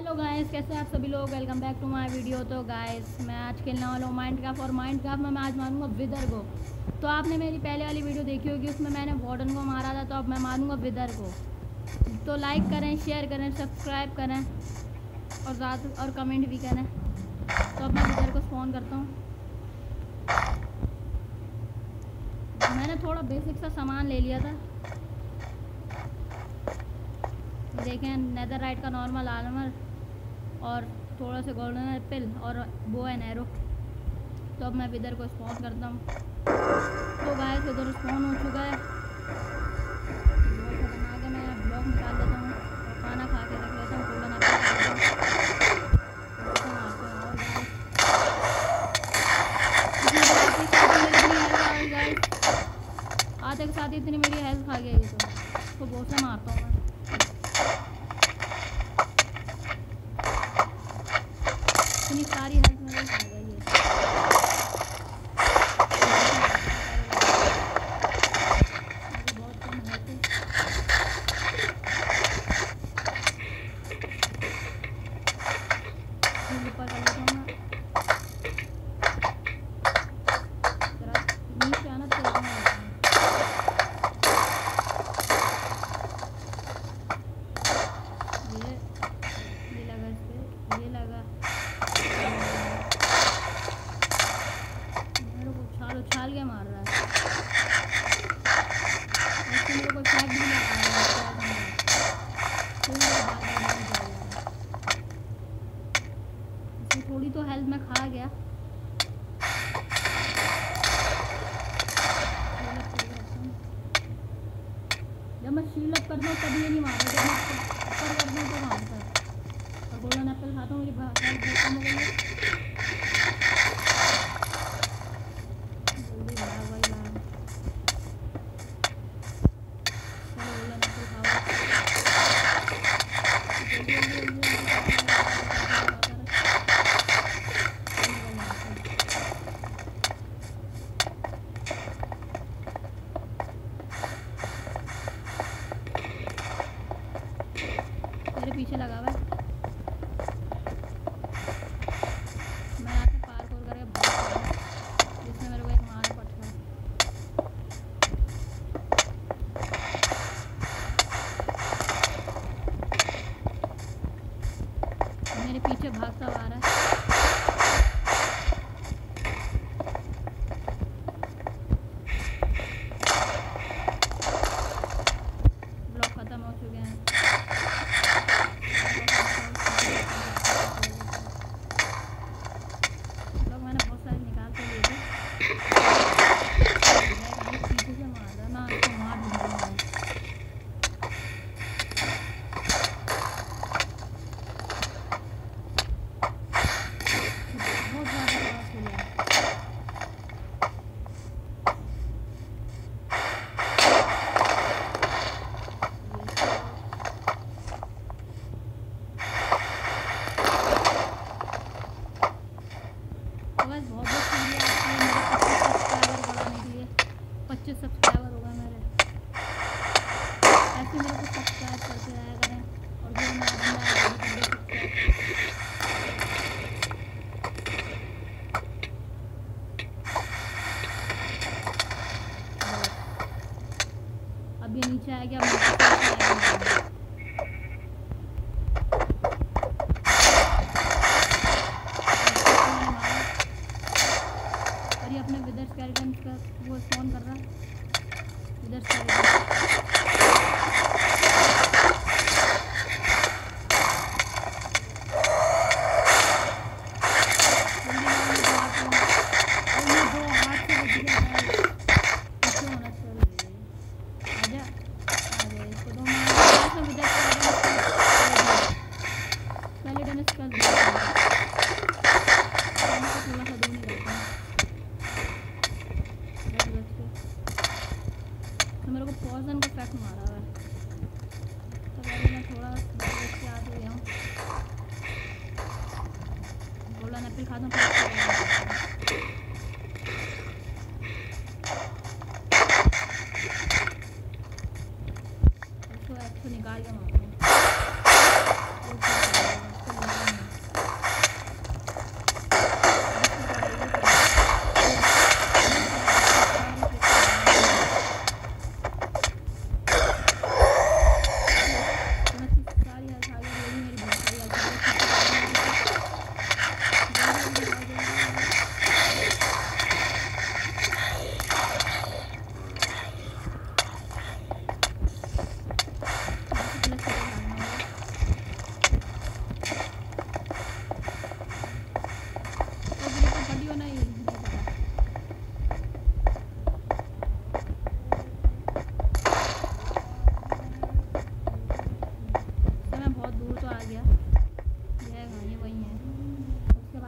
Hello guys कैसे आप सभी लोग? Welcome back to my video तो गाइस मैं आज खेलने वाला हूँ माइंड क्राफ्ट और माइंड क्राफ्ट में मैं आज मारूँगा विदर को तो आपने मेरी पहले वाली वीडियो देखी होगी, उसमें मैंने वार्डन को मारा था तो अब मैं मारूँगा विदर को तो लाइक करें शेयर करें सब्सक्राइब करें और ज़्यादा और कमेंट भी करें. तो अब मैं विदर को फ़ोन करता हूँ. मैंने थोड़ा बेसिक सा सामान ले लिया था. देखें नेदर राइट का नॉर्मल आर्मर और थोड़ा सा गोल्डन एप्पल और बो एंड एरो तो अब मैं विदर को स्पॉन करता हूँ। तो गाय से इधर स्पॉन हो चुका है। मैं ब्लॉक निकाल लेता हूँ खाना खा के रख लेता हूँ आते के साथ इतनी मेरी हेल्थ खा गई तो, तो बहुत से मारता हूँ इतनी सारी हेल्थ मेरी खा गई है मेरी बहुत कम हेल्थ है फिर ऊपर कर लेता हूँ मैं जरा नीचे आना तो देखना होता है ये ये लगा इस पे ये लगा मेरे को उछाल उछाल के मार रहा है ऐसे मेरे को शॉट भी लगा रहा है शॉट में तो मेरे बार बार नहीं जा रहा है इसमें थोड़ी तो हेल्थ में खा गया Shield up करके रखता हूँ। जब मैं शील्ड अप करता हूँ तभी ये नहीं मारता जब मैं ऊपर करता हूँ तो मारता है और गोल्डन एप्पल खाता हूँ मेरी बहुत कम है जल्दी बड़ा भाई बड़ा चलो गोल्डन एप्पल खाओ जल्दी जल्दी जल्दी जल्दी खाता रहो, खाता रहो। Golden apple. मेरे पीछे लगा हुआ है मैं यहाँ से पार्कोर करके भाग गया जिसने मेरे को एक मारा पटका मेरे पीछे भागता हुआ आ रहा है ब्लॉक खत्म हो चुके हैं लोग मैंने बहुत सारे निकाल के लिए थे मैं पीछे से मार रहा ना इसको मार दूँगा मैं बहुत ज़्यादा लॉस हो गया तो बस बहुत बहुत शुक्रिया आपके मेरे पच्चीस सब्सक्राइबर बढ़ाने के लिए पच्चीस सब्सक्राइबर हो गए मेरे ऐसे मेरे को सब्सक्राइब करते रहा करें और जो मैं बंदा आगे कर दे सब्सक्राइब अब ये नीचे आ गया अब नीचे से आएगा और ये अपने विदर स्केलेटन का वो स्पॉन कर रहा है विदर स्केलेटन जल्दी मारो, मैं दो हाथ से- और ये दो हाथ से बच गया है। पीछे होना चाहिए। आजा, आ गए। इसको दो मारो, ऐसे विदर स्केलेटन स्केलेटन इसका थोड़ा सा दूर नहीं रखता बच बच के तो मेरे को पॉइजन का इफ़ेक्ट मारा हुआ है तो पहले मैं थोड़ा बच बच के आ तो गया हूँ गोल्डन एप्पल खाता हूँ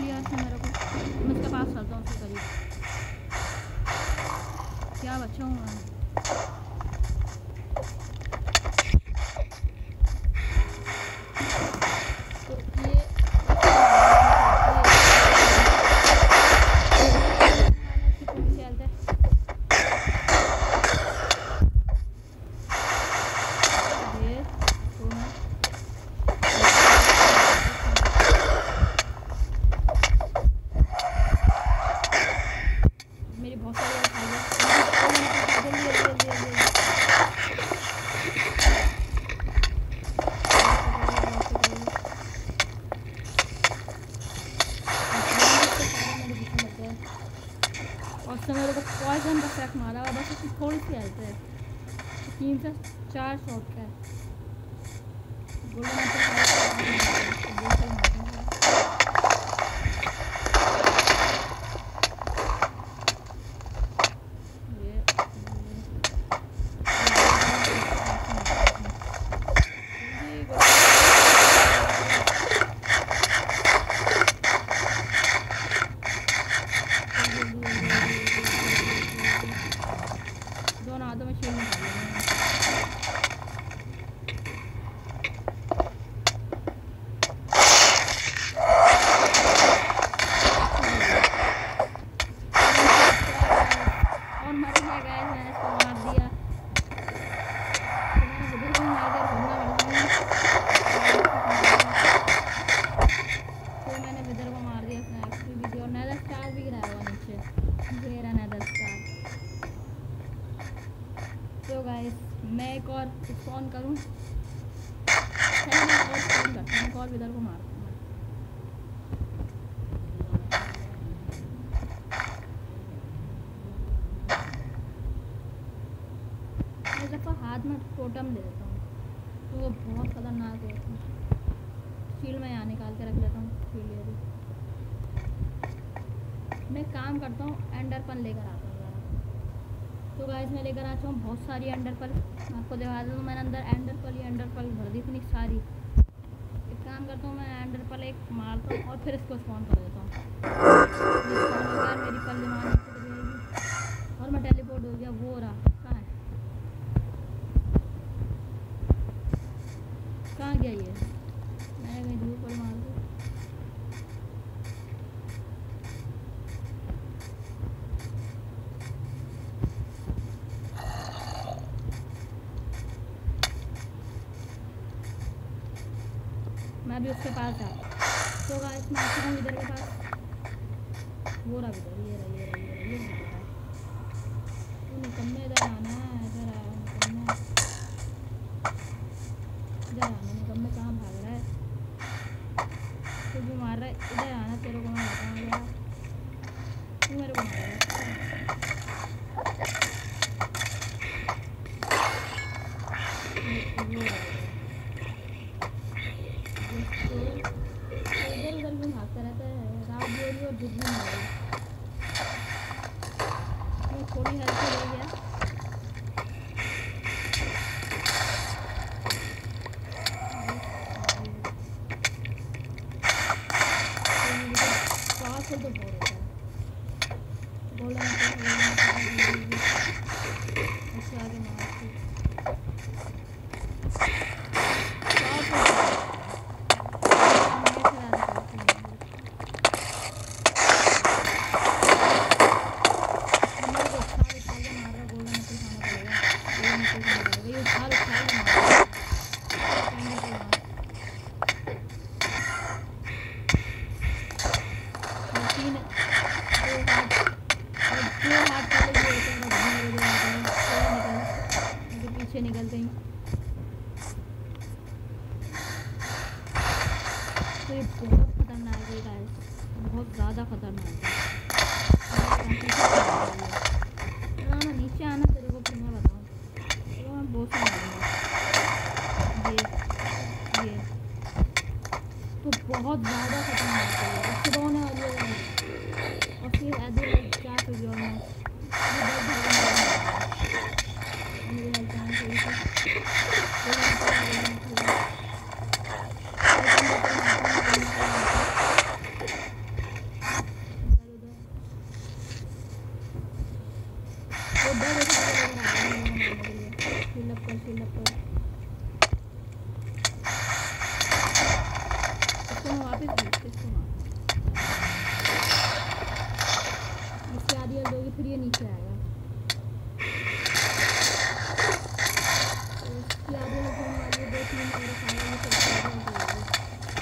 देख से मेरे को। मैं उसके पास चलता हूँ उसके करीब। क्या बच्चा हूँ मैं? थोड़ी सी हेल्प है? तीन से चार शॉट का है गोल्डन एप्पल का है, तो दो से मारना है। ये ये दोनों हाथों में शील्ड निकाल लेंगे और मर गया गया मैंने इसको मार दिया तो मैंने उधर भी मार दिया घूमना फिर मैंने विदर को मार दिया उसने एक्सपी भी दी और नेदर स्टार भी गिराया हुआ नीचे मेरा नेदर स्टार तो गाइस मैं एक और स्पॉन करूँ और विदर को मारता मैं इस दफ़ा हाथ में टोटम ले लेता हूँ। तो वो बहुत खतरनाक है। शील्ड में यहाँ निकाल के रख लेता हूँ। भी मैं काम करता हूँ एंडरपन लेकर आता हूँ। तो गाइस मैं लेकर आ चुका हूँ बहुत सारी एंडरपल आपको दिखा देता हूँ, मैंने अंदर एंडरपल ही अंडर पल भर दी इतनी सारी। एक काम करता हूँ, मैं एंडरपल एक मारता हूँ और फिर इसको स्पॉन कर देता हूँ। मेरी तो जाएगी। और मैं टेलीपोर्ट हो गया, वो रहा। कहाँ कहाँ गया ये मैंने कहीं दूर पर मार दिया मैं भी उसके पास जा तो गाइस, मैं आती हूँ इधर के पास। वो रहा इधर ये रहा ये रहा ये रहा ये रहा। निकलने इधर आना है, इधर आ निकलना इधर आना निकलने कहाँ भाग रहा है? तू भी मार रहा है। इधर आना, तेरे को मैं बताऊँगा। तू मेरे को मार रहा है वो रहा इधर उधर क्यों भागता रहता है रात बोली और झुक भी नहीं रही ये थोड़ी हेल्प रह गया पावरफुल तो बहुत होता है गोल्डन ऐसे आगे मारती पीछे निकल गई तो ये बहुत खतरनाक है गाइस बहुत ज़्यादा खतरनाक है। ना नीचे आना, तेरे को फिर मैं बताऊँ। मैं बहुत ये ये। तो बहुत ज़्यादा खतरनाक है। सुबह होने वाली है और फिर ऐसे क्या कर मैं। फिर ये नीचे आएगा तो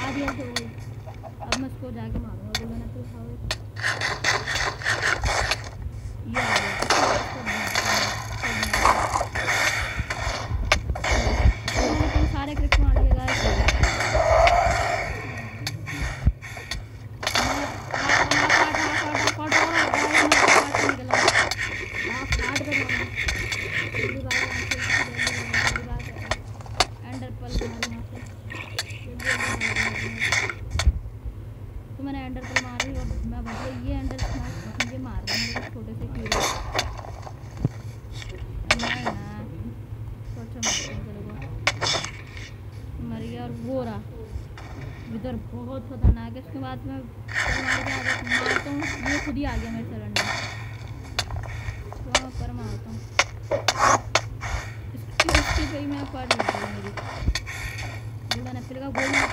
आधी हो गई अब मैं इसको जाके मारूँगा बोला ना फिर खाओ ये आ गया सारे क्रिकेट मार लिए अंडर पर मारी और मैं बोल ये अंडर स्मार्ट ये मार रहा है छोटे से कीड़े मर गया और वो रहा इधर बहुत खतरनाक है। उसके बाद मैं मारता हूँ। ये खुद ही आ गया मेरे सिलेंडर तो मैं पर मारता हूँ। इसकी उसकी पे मैं पर लगी मेरी मेरी। गोल्डन फिर का गोल्डन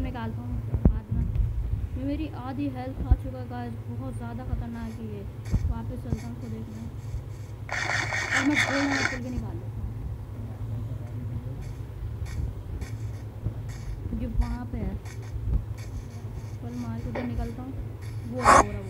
टॉप निकालता हूँ बाद में। ये मेरी आधी हेल्थ खा चुका गाइस बहुत ज़्यादा ख़तरनाक है ये वापस चलता हूँ उसको देखना। और मैं गोल चल के निकाल लेता हूँ। ये वहाँ पे है। कल मार्केट उधर निकलता हूँ। वो है रहा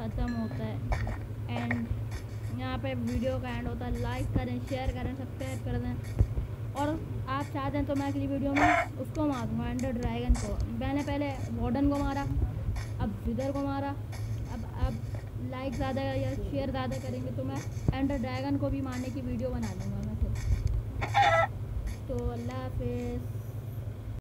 ख़त्म होता है। एंड यहाँ पे वीडियो का एंड होता है। लाइक करें शेयर करें सब्सक्राइब कर दें। और आप चाहते हैं तो मैं अगली वीडियो में उसको मारूँगा एंडर ड्रैगन को। मैंने पहले वार्डन को मारा, अब विदर को मारा, अब अब लाइक ज़्यादा या शेयर ज़्यादा करेंगे तो मैं एंडर ड्रैगन को भी मारने की वीडियो बना लूँगा मैं फिर तो अल्लाह हाफिज़।